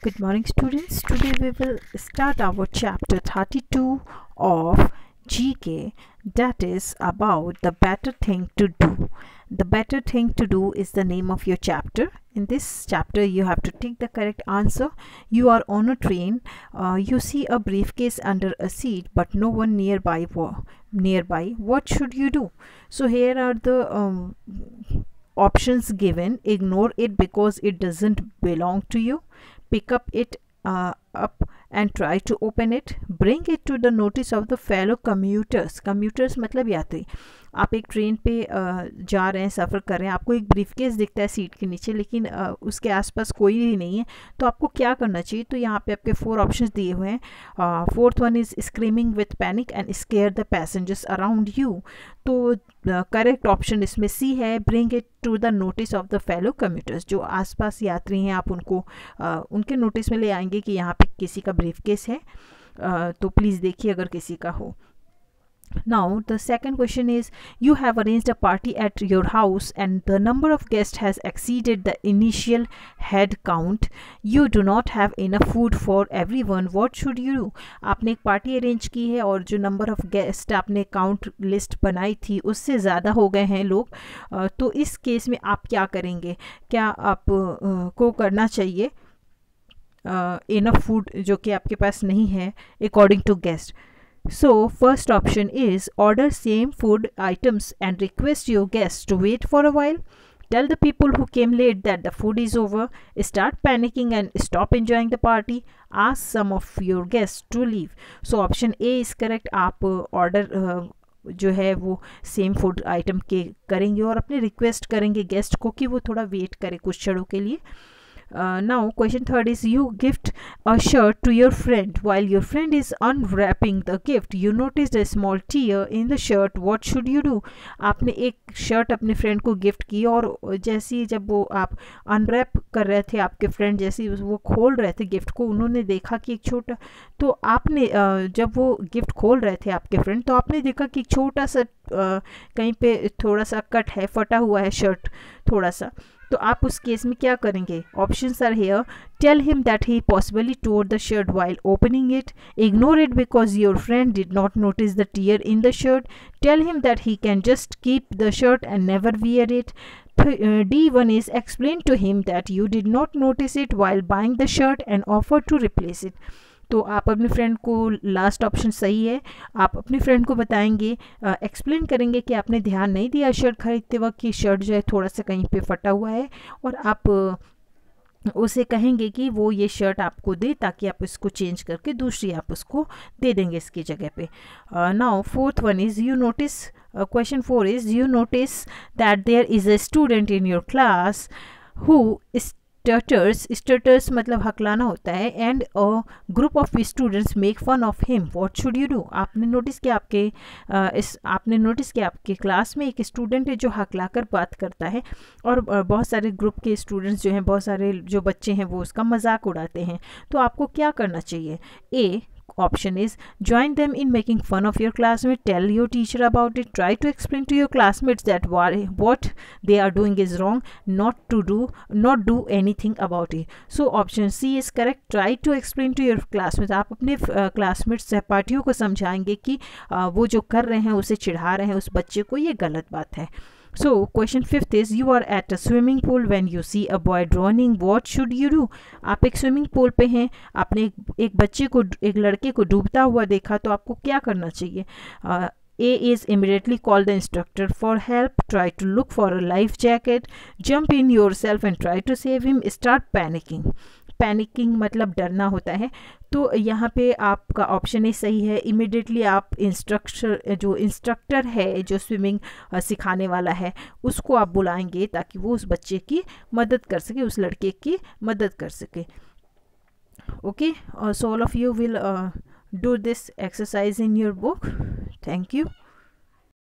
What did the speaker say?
Good morning students. Today we will start our chapter 32 of GK that is about the better thing to do. The better thing to do is the name of your chapter. In this chapter you have to take the correct answer. You are on a train. Uh, you see a briefcase under a seat but no one nearby. Nearby. What should you do? So here are the um, options given ignore it because it doesn't belong to you pick up it uh, up and try to open it bring it to the notice of the fellow commuters commuters मतलब यात्री आप एक train पे जा रहे हैं सफ़र कर रहे हैं आपको एक ब्रीफ केस दिखता है सीट के नीचे लेकिन उसके आसपास कोई भी नहीं है तो आपको क्या करना चाहिए? तो यहाँ पे आपके फोर ऑप्शंस दिए हुए हैं। Fourth one is screaming with panic and scare the passengers around you तो करेक्ट ऑप्शन इसमें सी है bring it to the notice of the fellow commuters जो आसपास यात्री हैं आप उनको uh, उनके नोटिस में ले आएँगे कि यहाँ पे किसी का ब्रीफ है। uh, तो प्लीज़ देखिए अगर किसी का हो। Now the second question is you have arranged a party at your house and the number of guests has exceeded the initial head count you do not have enough food for everyone what should you do आपने एक party arrange की है और जो number of guest आपने count list बनाई थी उससे ज़्यादा हो गए हैं लोग तो इस केस में आप क्या करेंगे क्या आप को करना चाहिए इनफ फ़ूड जो कि आपके पास नहीं है according to guest So first option is order same food items and request your guests to wait for a while. Tell the people who came late that the food is over. Start panicking and stop enjoying the party. Ask some of your guests to leave. So option A is correct. आप order uh, जो है वो same food item के करेंगे और अपने request करेंगे guest को कि वो थोड़ा वेट करे कुछ क्षणों के लिए uh, now question third is you gift a shirt to your friend while your friend is unwrapping the gift you noticed a small tear in the shirt what should you do आपने एक shirt अपने friend को gift की और जैसे जब वो आप अनरैप कर रहे थे आपके फ्रेंड जैसे वो खोल रहे थे गिफ्ट को उन्होंने देखा कि एक छोटा तो आपने जब वो गिफ्ट खोल रहे थे आपके फ्रेंड तो आपने देखा कि छोटा सा कहीं पे थोड़ा सा कट है फटा हुआ है शर्ट थोड़ा सा तो आप उस केस में क्या करेंगे? Option are here tell him that he possibly tore the shirt while opening it ignore it because your friend did not notice the tear in the shirt tell him that he can just keep the shirt and never wear it D1 is explain to him that you did not notice it while buying the shirt and offer to replace it. तो आप अपने friend को last option सही है। आप अपने friend को बताएँगे एक्सप्लेन करेंगे कि आपने ध्यान नहीं दिया शर्ट खरीदते वक्त कि शर्ट जो है थोड़ा सा कहीं पे फटा हुआ है और आप उसे कहेंगे कि वो ये शर्ट आपको दे ताकि आप इसको चेंज करके दूसरी आप उसको दे देंगे इसकी जगह पे। Now fourth one is you notice question four is you notice that there is a student in your class who stutters stutters मतलब हकलाना होता है and a group of students make fun of him what should you do आपने notice किया आपके आ, इस आपने notice किया आपके क्लास में एक स्टूडेंट है जो हकलाकर बात करता है और बहुत सारे ग्रुप के स्टूडेंट्स जो हैं बहुत सारे जो बच्चे हैं वो उसका मज़ाक उड़ाते हैं। तो आपको क्या करना चाहिए? ए option is join them in making fun of your classmate tell your teacher about it try to explain to your classmates that what they are doing is wrong not to do not do anything about it so option c is correct try to explain to your classmates आप अपने classmate सहपाठियों को समझाएँगे कि वो जो कर रहे हैं उसे चिढ़ा रहे हैं उस बच्चे को ये गलत बात है so question fifth is you are at a swimming pool when you see a boy drowning. What should you do? आप एक स्विमिंग पूल पे हैं. आपने एक, बच्चे को एक लड़के को डूबता हुआ देखा तो आपको क्या करना चाहिए? A is immediately call the instructor for help try to look for a life jacket jump in yourself and try to save him start panicking panicking मतलब डरना होता है तो यहाँ पे आपका ऑप्शन ही सही है। इमिडिएटली आप इंस्ट्रक्टर जो इंस्ट्रक्टर है, जो स्विमिंग सिखाने वाला है, उसको आप बुलाएँगे ताकि वो उस बच्चे की मदद कर सके, उस लड़के की मदद कर सके। Okay so all of you will do this exercise in your book thank you